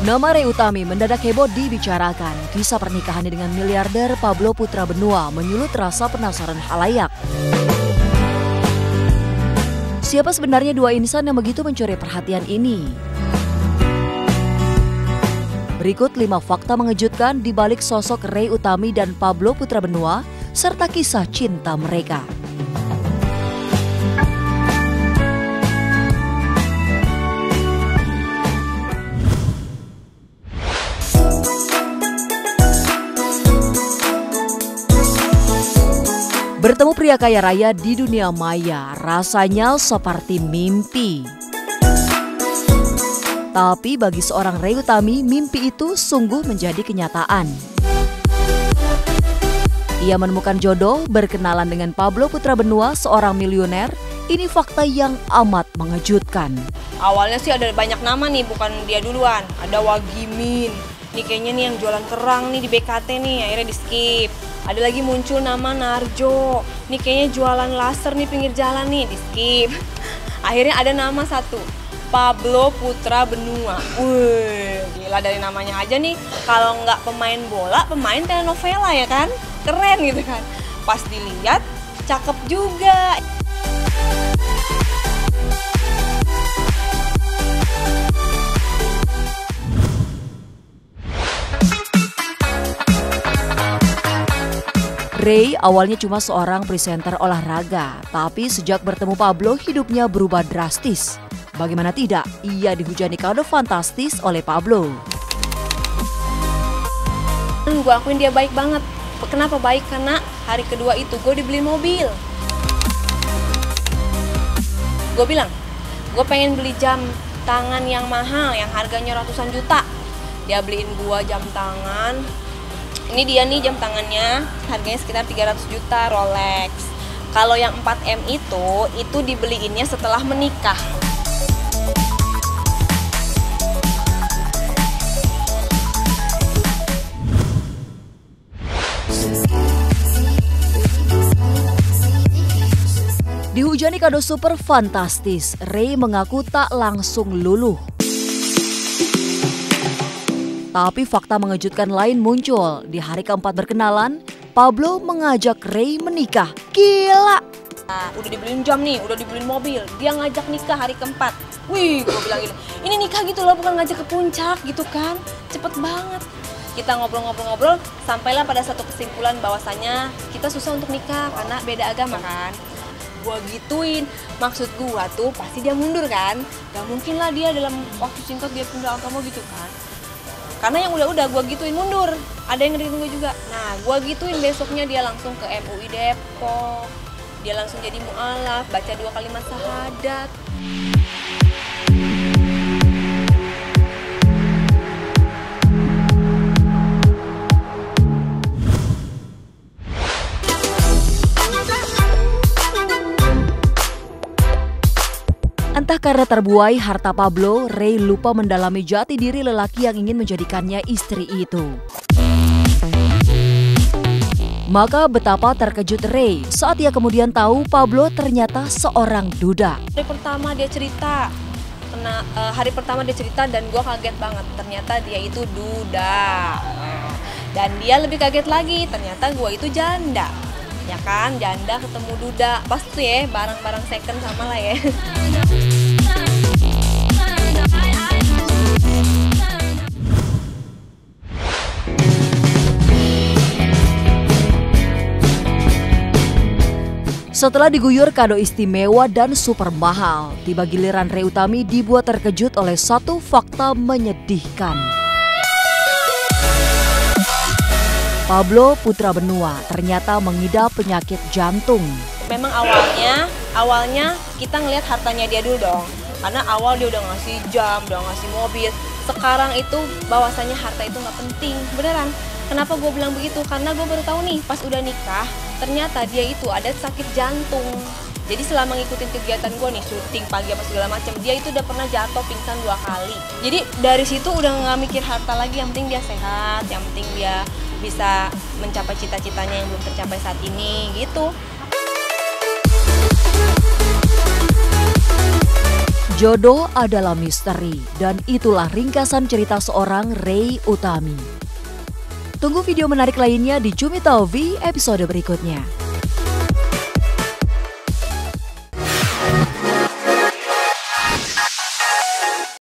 Nama Ray Utami mendadak heboh dibicarakan. Kisah pernikahannya dengan miliarder Pablo Putra Benua menyulut rasa penasaran halayak. Siapa sebenarnya dua insan yang begitu mencuri perhatian ini? Berikut lima fakta mengejutkan di balik sosok Ray Utami dan Pablo Putra Benua serta kisah cinta mereka. Bertemu pria kaya raya di dunia maya rasanya seperti mimpi. Tapi bagi seorang Ray Utami, mimpi itu sungguh menjadi kenyataan. Ia menemukan jodoh berkenalan dengan Pablo Putra Benua, seorang miliuner. Ini fakta yang amat mengejutkan. Awalnya sih ada banyak nama nih, bukan dia duluan. Ada Wagimin. Nih kayaknya nih yang jualan kerang nih di BKT nih, akhirnya di skip. Ada lagi muncul nama Narjo. Nih kayaknya jualan laser nih pinggir jalan nih di skip. Akhirnya ada nama satu Pablo Putra Benua. Wih, gila dari namanya aja nih kalau nggak pemain bola pemain telenovela ya kan? Keren gitu kan? Pas dilihat cakep juga Ray awalnya cuma seorang presenter olahraga, tapi sejak bertemu Pablo hidupnya berubah drastis. Bagaimana tidak, ia dihujani kado fantastis oleh Pablo. Gue akuin dia baik banget. Kenapa baik? Karena hari kedua itu gue dibeli mobil. Gue bilang, gue pengen beli jam tangan yang mahal, yang harganya ratusan juta. Dia beliin gue jam tangan ini dia nih jam tangannya. Harganya sekitar 300 juta Rolex. Kalau yang 4M itu itu dibeliinnya setelah menikah. Dihujani kado super fantastis, Ray mengaku tak langsung luluh. Tapi fakta mengejutkan lain muncul. Di hari keempat berkenalan, Pablo mengajak Ray menikah. Gila! Nah, udah dibeliin jam nih, udah dibeliin mobil. Dia ngajak nikah hari keempat. Wih, gue bilang gini, ini nikah gitu loh, bukan ngajak ke puncak gitu kan. Cepet banget. Kita ngobrol-ngobrol-ngobrol, sampailah pada satu kesimpulan bahwasanya kita susah untuk nikah karena beda agama kan gue gituin maksud gue tuh pasti dia mundur kan gak mungkin lah dia dalam waktu singkat dia pindah agama gitu kan karena yang udah-udah gue gituin mundur. Ada yang ngeritin gue juga. Nah gue gituin besoknya dia langsung ke MUI Depok. Dia langsung jadi mualaf baca dua kalimat syahadat Entah karena terbuai harta Pablo, Ray lupa mendalami jati diri lelaki yang ingin menjadikannya istri itu. Maka betapa terkejut Ray saat ia kemudian tahu Pablo ternyata seorang duda. Hari pertama dia cerita, kena, uh, hari pertama dia cerita dan gue kaget banget. Ternyata dia itu duda. Dan dia lebih kaget lagi, ternyata gue itu janda. Ya kan, janda ketemu duda. Pasti ya, barang-barang second sama lah ya. Setelah diguyur kado istimewa dan super mahal, tiba giliran Ray Utami dibuat terkejut oleh satu fakta menyedihkan. Pablo Putra Benua ternyata mengidap penyakit jantung. Memang awalnya, awalnya kita ngelihat hartanya dia dulu dong. Karena awal dia udah ngasih jam, udah ngasih mobil. Sekarang itu bahwasannya harta itu nggak penting, beneran. Kenapa gue bilang begitu? Karena gue baru tahu nih pas udah nikah, ternyata dia itu ada sakit jantung. Jadi selama ngikutin kegiatan gue nih, syuting pagi apa segala macam, dia itu udah pernah jatuh pingsan dua kali. Jadi dari situ udah nggak mikir harta lagi, yang penting dia sehat, yang penting dia bisa mencapai cita-citanya yang belum tercapai saat ini gitu. Jodoh adalah misteri dan itulah ringkasan cerita seorang Ray Utami. Tunggu video menarik lainnya di Cumi Tauvi episode berikutnya.